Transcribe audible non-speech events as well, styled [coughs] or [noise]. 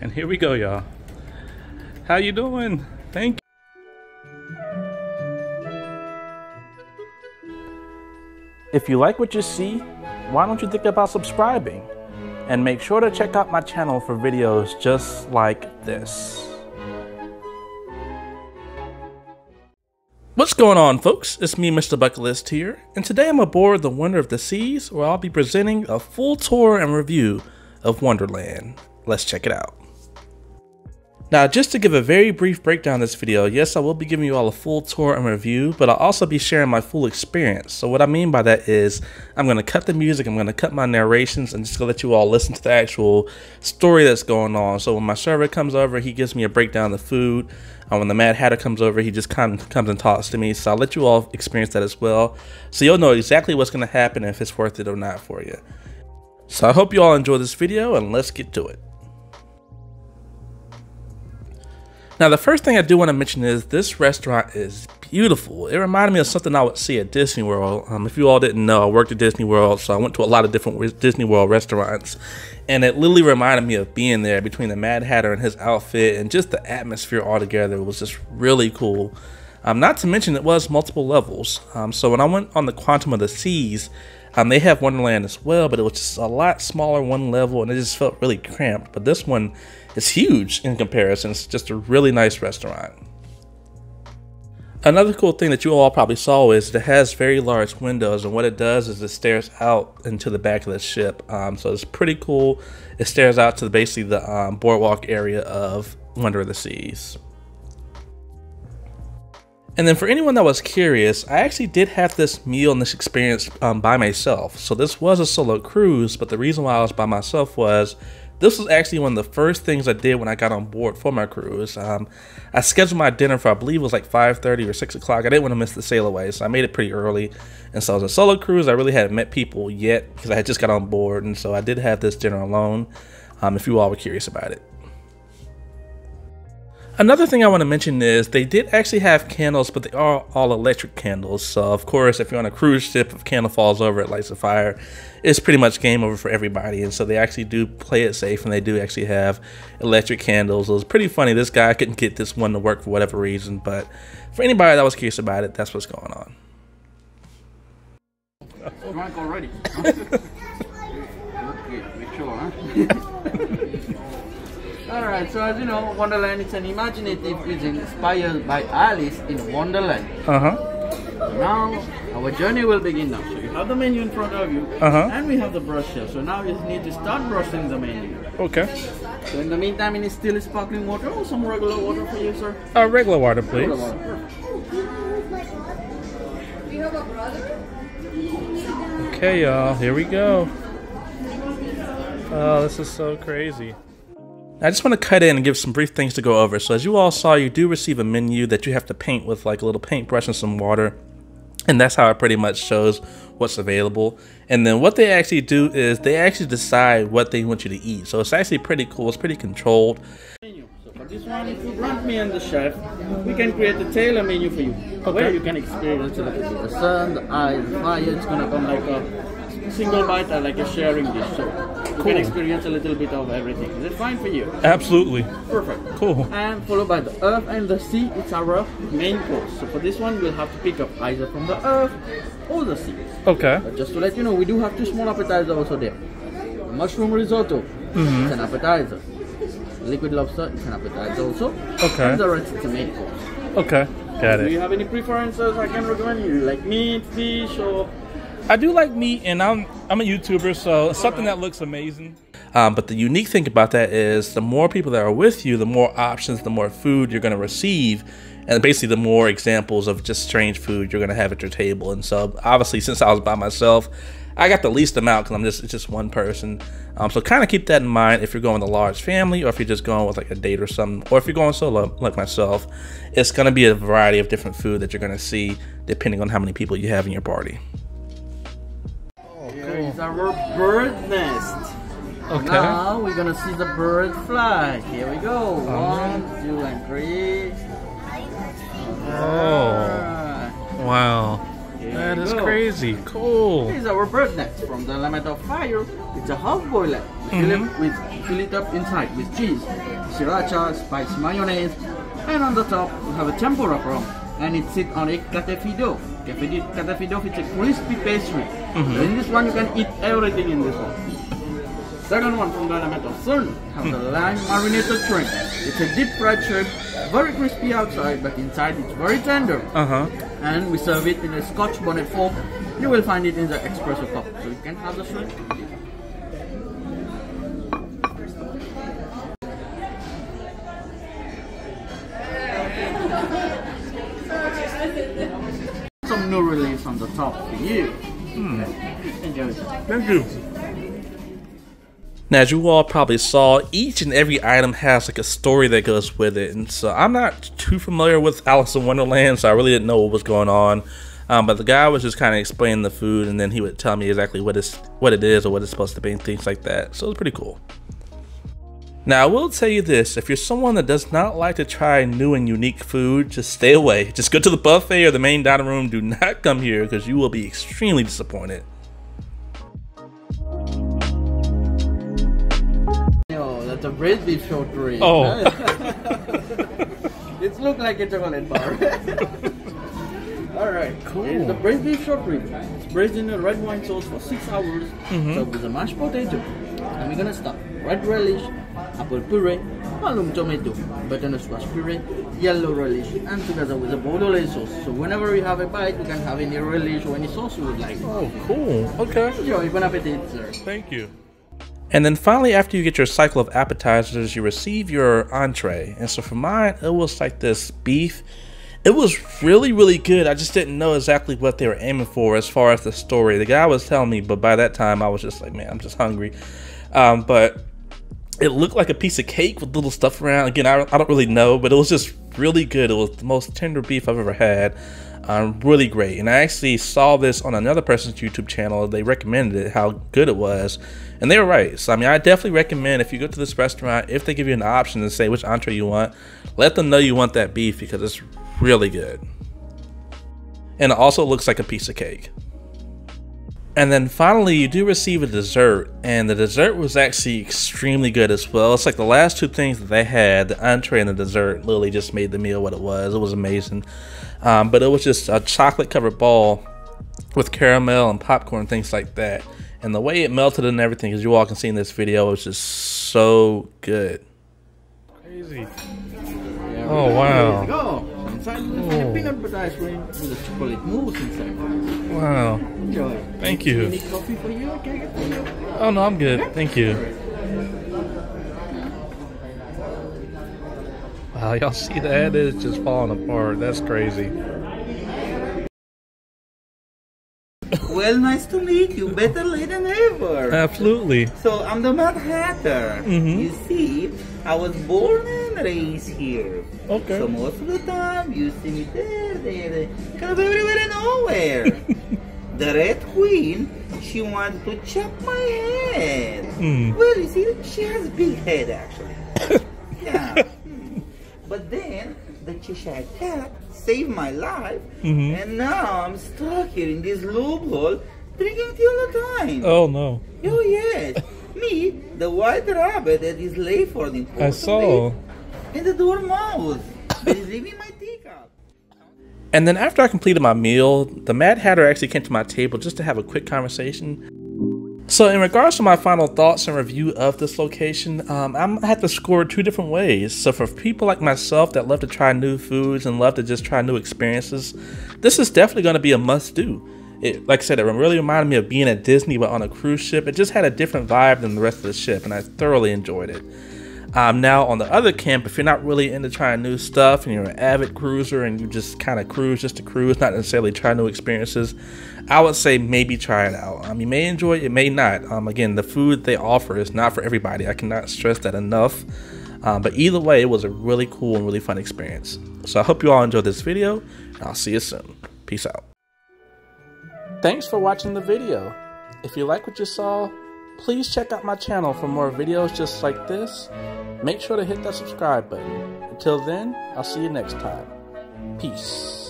And here we go, y'all. How you doing? Thank you. If you like what you see, why don't you think about subscribing? And make sure to check out my channel for videos just like this. What's going on, folks? It's me, Mr. Bucket List here, and today I'm aboard the Wonder of the Seas, where I'll be presenting a full tour and review of Wonderland. Let's check it out. Now, just to give a very brief breakdown of this video, yes, I will be giving you all a full tour and review, but I'll also be sharing my full experience. So what I mean by that is, I'm going to cut the music, I'm going to cut my narrations, and just going to let you all listen to the actual story that's going on. So when my server comes over, he gives me a breakdown of the food. And when the Mad Hatter comes over, he just kind of comes and talks to me. So I'll let you all experience that as well. So you'll know exactly what's going to happen if it's worth it or not for you. So I hope you all enjoy this video, and let's get to it. Now, the first thing I do want to mention is this restaurant is beautiful. It reminded me of something I would see at Disney World. Um, if you all didn't know, I worked at Disney World, so I went to a lot of different Disney World restaurants. And it literally reminded me of being there between the Mad Hatter and his outfit and just the atmosphere altogether was just really cool. Um, not to mention, it was multiple levels. Um, so when I went on the Quantum of the Seas, um, they have Wonderland as well, but it was just a lot smaller one level and it just felt really cramped. But this one is huge in comparison. It's just a really nice restaurant. Another cool thing that you all probably saw is that it has very large windows, and what it does is it stares out into the back of the ship. Um, so it's pretty cool. It stares out to basically the um, boardwalk area of Wonder of the Seas. And then for anyone that was curious, I actually did have this meal and this experience um, by myself. So this was a solo cruise, but the reason why I was by myself was this was actually one of the first things I did when I got on board for my cruise. Um, I scheduled my dinner for I believe it was like 5:30 or 6 o'clock. I didn't want to miss the sail away, so I made it pretty early. And so it was a solo cruise. I really hadn't met people yet because I had just got on board, and so I did have this dinner alone. Um, if you all were curious about it. Another thing I want to mention is they did actually have candles, but they are all electric candles. So, of course, if you're on a cruise ship, if a candle falls over, it lights a fire, it's pretty much game over for everybody. And so they actually do play it safe and they do actually have electric candles. It was pretty funny. This guy couldn't get this one to work for whatever reason, but for anybody that was curious about it, that's what's going on. Drunk already. [laughs] okay, make sure, huh? [laughs] Alright, so as you know, Wonderland is an imaginative vision inspired by Alice in Wonderland. Uh huh. Now, our journey will begin now. So you have the menu in front of you, Uh huh. and we have the brush here. So now you need to start brushing the menu. Okay. So in the meantime, it is still sparkling water or some regular water for you, sir? Uh, regular water, please. Regular water. Okay, y'all, here we go. Oh, this is so crazy. I just want to cut in and give some brief things to go over. So as you all saw, you do receive a menu that you have to paint with like a little paintbrush and some water. And that's how it pretty much shows what's available. And then what they actually do is they actually decide what they want you to eat. So it's actually pretty cool. It's pretty controlled. So for this one, if you grant me and the chef, we can create a tailor menu for you. Where you can experience a little bit the sun, the eye, the fire. It's gonna come like a single bite or like a sharing dish. So you can experience a little bit of everything. Is it fine for you? Absolutely. Perfect. Cool. And followed by the earth and the sea, it's our main course. So for this one, we'll have to pick up either from the earth or the sea. Okay. But just to let you know, we do have two small appetizers also there. Mushroom risotto, mm-hmm. it's an appetizer. Liquid lobster, it's an appetizer also. Okay. And the rest, it's a main course. Okay. Got it. Do you have any preferences I can recommend you? Like meat, fish, or I do like meat, and I'm I'm a YouTuber, so something that looks amazing. Um, but the unique thing about that is the more people that are with you, the more options, the more food you're going to receive, and basically the more examples of just strange food you're going to have at your table. And so, obviously, since I was by myself, I got the least amount because I'm just it's just one person. Um, so kind of keep that in mind if you're going with a large family, or if you're just going with like a date or something, or if you're going solo like myself. It's going to be a variety of different food that you're going to see depending on how many people you have in your party. Here is our bird nest. Okay. Now we're gonna see the bird fly. Here we go. One, two, and three. Oh. Wow. Here That is go. crazy. Cool. This is our bird nest from the element of fire. It's a half boiler. Fill Mm-hmm. it with fill it up inside with cheese, sriracha, spicy mayonnaise, and on the top we have a tempura crumb, and it sits on a katafi dough. Katafi dough is a crispy pastry. Mm-hmm. So in this one you can eat everything in this one. Second one from Dynamite of Sun has a lime marinated shrimp. It's a deep fried shrimp, very crispy outside, but inside it's very tender. Uh-huh. And we serve it in a scotch bonnet fork. You will find it in the espresso cup. So you can have the shrimp. [laughs] Some new release on the top for you. Mm. Enjoy. Thank you. Now, as you all probably saw, each and every item has like a story that goes with it, and so I'm not too familiar with Alice in Wonderland, so I really didn't know what was going on. Um, but the guy was just kind of explaining the food, and then he would tell me exactly what it's what it is or what it's supposed to be, and things like that. So it was pretty cool. Now, I will tell you this: if you're someone that does not like to try new and unique food, just stay away. [laughs] Just go to the buffet or the main dining room. Do not come here because you will be extremely disappointed. that's a braised beef short rib. Oh. [laughs] it looks like a chocolate bar. [laughs] Alright, cool. It's the braised beef short rib. It's braised in a red wine sauce for six hours. Mm-hmm. So with a mashed potato. And we're gonna start red relish, apple puree, palm tomato, butternut squash puree, yellow relish, and together with a Bordelaise sauce. So whenever you have a bite, you can have any relish or any sauce you would like. Oh, cool. Okay. Enjoy. Bon appetit, sir. Thank you. And then finally, after you get your cycle of appetizers, you receive your entree. And so for mine, it was like this beef. It was really, really good. I just didn't know exactly what they were aiming for as far as the story. The guy was telling me, but by that time, I was just like, man, I'm just hungry. Um, but it looked like a piece of cake with little stuff around. Again, I, I don't really know, but it was just really good. It was the most tender beef I've ever had um, really great. And I actually saw this on another person's YouTube channel. They recommended it, how good it was. And they were right. So, I mean, I definitely recommend if you go to this restaurant, if they give you an option to say which entree you want, let them know you want that beef because it's really good. And it also looks like a piece of cake. And then finally, you do receive a dessert, and the dessert was actually extremely good as well. It's like the last two things that they had, the entree and the dessert, literally just made the meal what it was. It was amazing. Um, but it was just a chocolate covered ball with caramel and popcorn, things like that. And the way it melted and everything, as you all can see in this video, was just so good. Crazy. Oh, wow ice cream with a chocolate mousse inside. Wow. Enjoy. Thank you. Coffee for you? Can I get for you? Oh no, I'm good. Thank you. Wow, y'all see that? It's just falling apart. That's crazy. Well, nice to meet you. Better late than ever. Absolutely. So, I'm the Mad Hatter. Mm -hmm. You see, I was born and raised here. Okay. So, most of the time, you see me there, there, kind of everywhere and nowhere. [laughs] the Red Queen, she wanted to chop my head. Mm. Well, you see, she has a big head, actually. [coughs] yeah. But then, the Cheshire Cat saved my life, mm-hmm. and now I'm stuck here in this loophole drinking tea all the time. Oh no. Oh yes. [laughs] Me, the white rabbit that is late for the I saw. And the dormouse that is leaving my teacup. And then after I completed my meal, the Mad Hatter actually came to my table just to have a quick conversation. So in regards to my final thoughts and review of this location, um, I'm gonna have to score two different ways. So for people like myself that love to try new foods and love to just try new experiences, this is definitely gonna be a must do. It, like I said, it really reminded me of being at Disney but on a cruise ship. It just had a different vibe than the rest of the ship and I thoroughly enjoyed it. Um, now, on the other camp, if you're not really into trying new stuff and you're an avid cruiser and you just kind of cruise just to cruise, not necessarily try new experiences, I would say maybe try it out. Um, you may enjoy it, you may not. Um, again, the food they offer is not for everybody. I cannot stress that enough. Um, but either way, it was a really cool and really fun experience. So I hope you all enjoyed this video, and I'll see you soon. Peace out. Thanks for watching the video. If you like what you saw, please check out my channel for more videos just like this Make sure to hit that subscribe button. Until then, I'll see you next time. Peace.